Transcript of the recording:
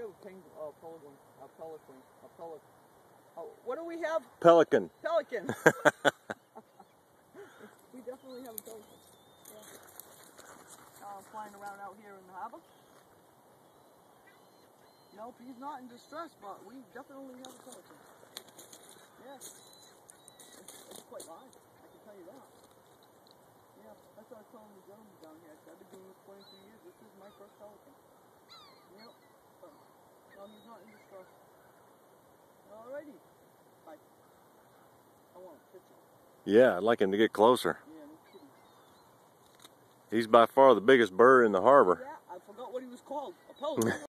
have a ping, uh, pelican, a pelican, a pelican. Uh, what do we have? Pelican. Pelican. we definitely have a pelican. Yeah. Uh, flying around out here in the harbor. Nope, he's not in distress, but we definitely have a pelican. Yes. It's, it's quite large, I can tell you that. Yeah, that's what I was telling the gentleman down here. I've been doing this 23 years. This is my first pelican. Yep. But, no, he's not in distress. Alrighty. Bye. I want a picture. Yeah, I'd like him to get closer. Yeah, no. He's by far the biggest bird in the harbor. Yeah, I forgot what he was called.